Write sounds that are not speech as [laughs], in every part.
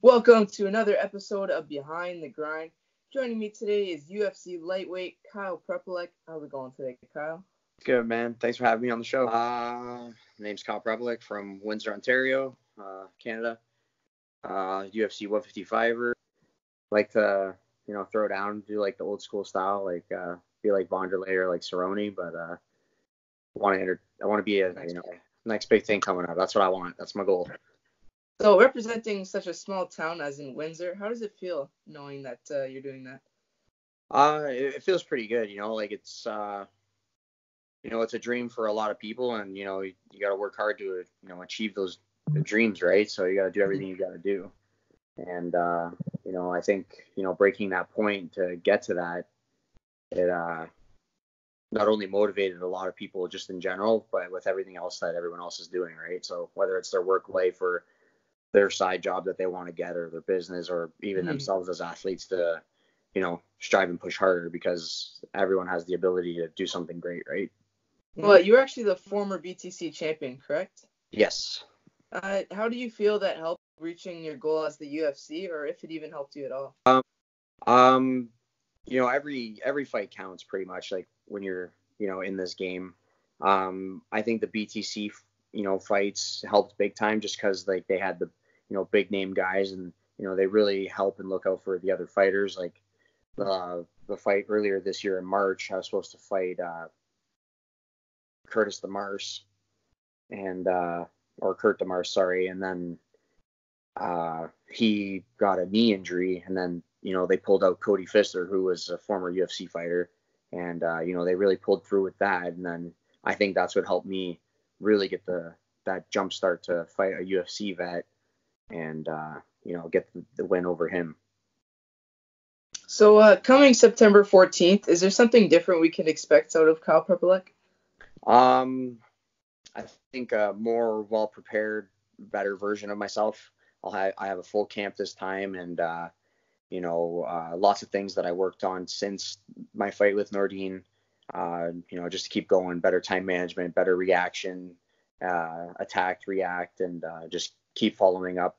Welcome to another episode of Behind the Grind. Joining me today is UFC lightweight Kyle Prepolec. How's it going today, Kyle? Good, man. Thanks for having me on the show. Uh, name's Kyle Prepolec from Windsor, Ontario, uh, Canada. Uh, UFC 155er. Like to, you know, throw down, do like the old school style, like uh, be like Wanderlei or like Cerrone, but uh, want to enter. I want to be a, you know, next big thing coming up. That's what I want. That's my goal. So, representing such a small town as in Windsor, how does it feel knowing that uh, you're doing that? Uh, it, it, feels pretty good. You know, like it's, uh, you know, it's a dream for a lot of people, and you know, you, you got to work hard to, you know, achieve those dreams, right? So you got to do everything you got to do. And uh, you know, I think you know, breaking that point to get to that, it uh, not only motivated a lot of people just in general, but with everything else that everyone else is doing, right? So whether it's their work life or their side job that they want to get or their business or even mm-hmm. themselves as athletes to you know strive and push harder because everyone has the ability to do something great right? Well you're actually the former btc champion correct? Yes. Uh, how do you feel that helped reaching your goal as the ufc or if it even helped you at all? Um, um you know every every fight counts pretty much like when you're you know in this game. Um i think the btc you know fights helped big time just because like they had the you know big name guys and you know they really help and look out for the other fighters. Like uh, the fight earlier this year in March I was supposed to fight uh, Curtis Demars and uh, or Kurt Demars sorry. And then uh, he got a knee injury and then you know they pulled out Cody Pfister who was a former UFC fighter. And uh, you know they really pulled through with that. And then I think that's what helped me really get the that jump start to fight a UFC vet and uh, you know get the, the, win over him. So uh, coming September 14th, is there something different we can expect out of Kyle Prepolec? Um, I think a more well prepared, better version of myself. I'll have I have a full camp this time, and uh, you know uh, lots of things that I worked on since my fight with Nordine. Uh, you know, just to keep going, better time management, better reaction, uh, attack, react, and uh, just keep following up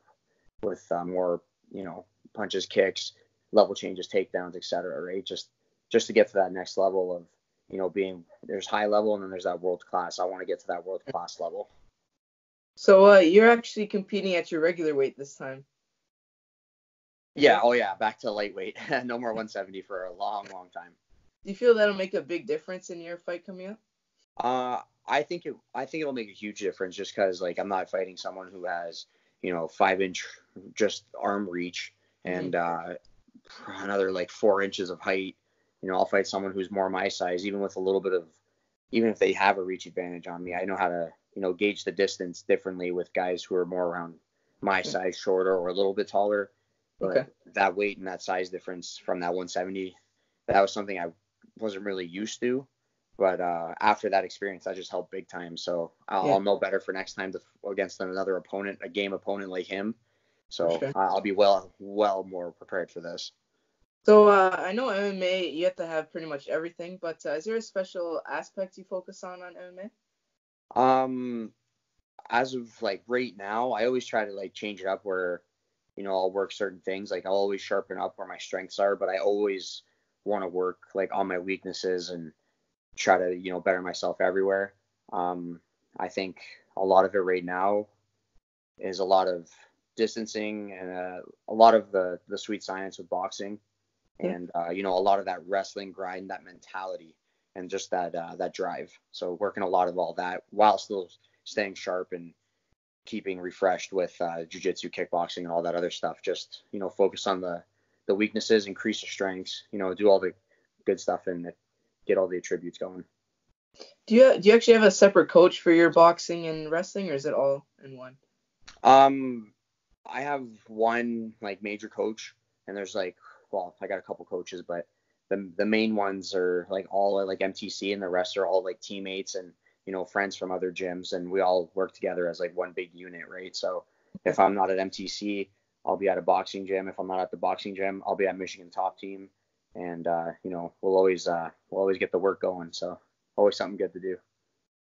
with uh, more, you know, punches, kicks, level changes, takedowns, etc. Right? Just just to get to that next level of, you know, being there's high level and then there's that world class. I want to get to that world class level. So uh, you're actually competing at your regular weight this time. Yeah. Oh yeah. Back to lightweight. [laughs] no more 170 for a long, long time. Do you feel that'll make a big difference in your fight coming up? Uh, I think it. I think it'll make a huge difference just because like I'm not fighting someone who has you know five inch just arm reach and mm-hmm. uh, another like four inches of height. You know, I'll fight someone who's more my size, even with a little bit of, even if they have a reach advantage on me. I know how to you know gauge the distance differently with guys who are more around my size, shorter or a little bit taller. But okay. that weight and that size difference from that 170, that was something I wasn't really used to. But uh, after that experience, that just helped big time. So I'll, yeah. I'll know better for next time to, against another opponent, a game opponent like him. So. I'll be well, well more prepared for this. So uh, I know MMA, you have to have pretty much everything, but uh, is there a special aspect you focus on on MMA? Um, as of like right now, I always try to like change it up where, you know, I'll work certain things. Like I'll always sharpen up where my strengths are, but I always want to work like on my weaknesses and try to you know better myself everywhere. Um, I think a lot of it right now is a lot of distancing and uh, a lot of the the sweet science with boxing, and uh, you know a lot of that wrestling grind, that mentality, and just that uh, that drive. So working a lot of all that while still staying sharp and keeping refreshed with uh, jiu-jitsu, kickboxing, and all that other stuff. Just you know focus on the the weaknesses, increase your strengths. You know do all the good stuff and get all the attributes going. Do you do you actually have a separate coach for your boxing and wrestling, or is it all in one? Um, I have one like major coach, and there's like well, I got a couple coaches, but the the main ones are like all like MTC, and the rest are all like teammates and you know friends from other gyms, and we all work together as like one big unit, right? So if I'm not at MTC, I'll be at a boxing gym. If I'm not at the boxing gym, I'll be at Michigan Top Team and uh, you know we'll always uh, we'll always get the work going. So always something good to do.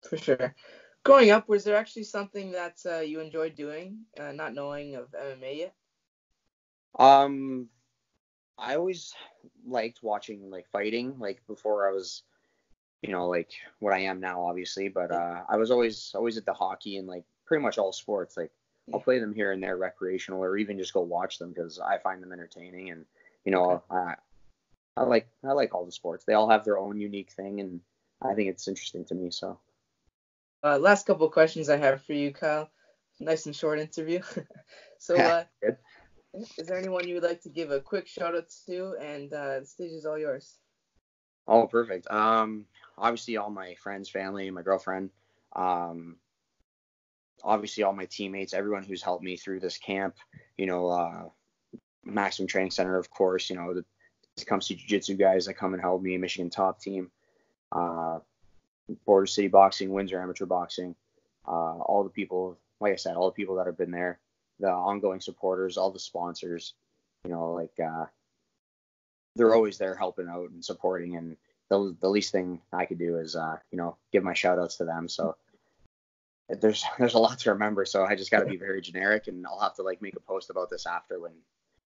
For sure. Growing up, was there actually something that uh, you enjoyed doing, uh, not knowing of MMA yet? Um, I always liked watching like fighting, like before I was, you know, like what I am now, obviously. But uh, I was always always at the hockey and like pretty much all sports. Like I'll play them here and there, recreational, or even just go watch them because I find them entertaining. And you know, okay. I I like I like all the sports. They all have their own unique thing, and I think it's interesting to me. So. Uh, last couple of questions I have for you, Kyle. Nice and short interview. [laughs] so, [laughs] uh, is there anyone you would like to give a quick shout out to? And uh, the stage is all yours. Oh, perfect. Um, obviously all my friends, family, my girlfriend. Um, obviously all my teammates, everyone who's helped me through this camp. You know, uh, Maximum Training Center, of course. You know, the Tecumseh Jiu Jitsu guys that come and help me, Michigan Top Team, uh, Border City Boxing, Windsor Amateur Boxing, uh, all the people, like I said, all the people that have been there, the ongoing supporters, all the sponsors, you know, like uh, they're always there helping out and supporting. And the, the least thing I could do is, uh, you know, give my shout outs to them. So there's there's a lot to remember. So I just got to be very generic, and I'll have to like make a post about this after when.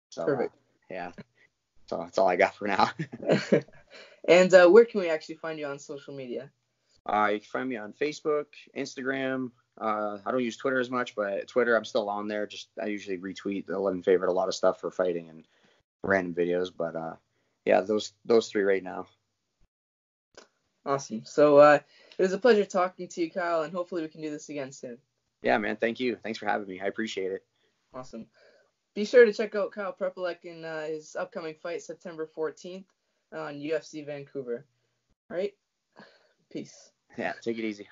So, uh, Perfect. yeah. So that's all I got for now. [laughs] [laughs] and uh, where can we actually find you on social media? Uh, you can find me on Facebook, Instagram. Uh, I don't use Twitter as much, but Twitter I'm still on there. Just I usually retweet, and favorite a lot of stuff for fighting and random videos. But uh, yeah, those those three right now. Awesome. So uh, it was a pleasure talking to you, Kyle, and hopefully we can do this again soon. Yeah, man. Thank you. Thanks for having me. I appreciate it. Awesome. Be sure to check out Kyle Prepolec in uh, his upcoming fight September 14th on UFC Vancouver. All right. Peace. Yeah, take it easy.